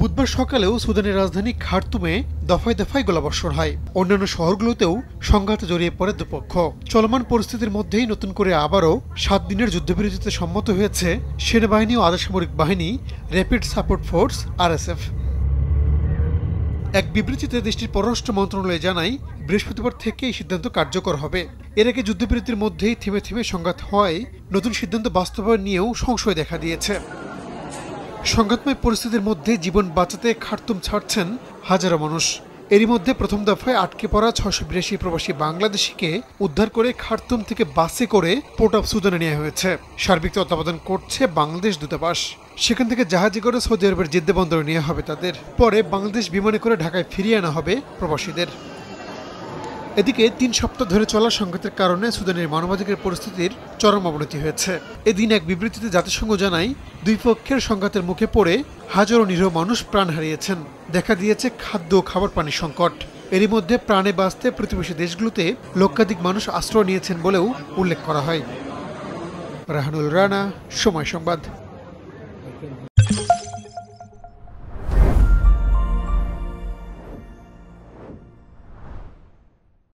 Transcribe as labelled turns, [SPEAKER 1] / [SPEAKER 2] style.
[SPEAKER 1] বুধবার সকালেও সুদানের রাজধানী খার্তুমে দফায় দফায় গোলাবর্ষণ হয়। অন্যান্য শহরগুলোতেও সংঘাতে জড়িয়ে পড়ে দুপক্ষ। চলমান পরিস্থিতির মধ্যেই নতুন করে আবারও সাত দিনের যুদ্ধবিরতিতে সম্মত হয়েছে সেনাবাহিনী ও আধাসামরিক বাহিনী, র্যাপিড সাপোর্ট ফোর্স, আরএসএফ। এক বিবৃতিতে দেশটির পররাষ্ট্র মন্ত্রণালয় জানায়, বৃহস্পতিবার থেকে এই সিদ্ধান্ত কার্যকর হবে। এর আগে যুদ্ধবিরতির মধ্যেই থেমে থেমে সংঘাত হওয়ায় নতুন সিদ্ধান্ত বাস্তবায়ন নিয়েও সংশয় দেখা দিয়েছে। সংঘাতময় পরিস্থিতির মধ্যে জীবন বাঁচাতে খার্তুম ছাড়ছেন হাজারো মানুষ। এরই মধ্যে প্রথম দফায় আটকে পড়া ছশো বিরাশি প্রবাসী বাংলাদেশিকে উদ্ধার করে খার্তুম থেকে বাসে করে পোর্ট অফ সুদানে নেওয়া হয়েছে। সার্বিক তত্ত্বাবধান করছে বাংলাদেশ দূতাবাস। সেখান থেকে জাহাজে করে সৌদি আরবের জেদ্দে বন্দরে নেওয়া হবে তাদের। পরে বাংলাদেশ বিমানে করে ঢাকায় ফিরিয়ে আনা হবে প্রবাসীদের। এদিকে তিন সপ্তাহ ধরে চলা সংঘাতের কারণে সুদানের মানবাধিকার পরিস্থিতির চরম অবনতি হয়েছে। এদিন এক বিবৃতিতে জাতিসংঘ জানায়, দুই পক্ষের সংঘাতের মুখে পড়ে হাজারো নিরীহ মানুষ প্রাণ হারিয়েছেন। দেখা দিয়েছে খাদ্য ও খাবার পানি সংকট। এরই মধ্যে প্রাণে বাঁচতে প্রতিবেশী দেশগুলোতে লক্ষাধিক মানুষ আশ্রয় নিয়েছেন বলেও উল্লেখ করা হয়। রাহানুল রানা, সময় সংবাদ।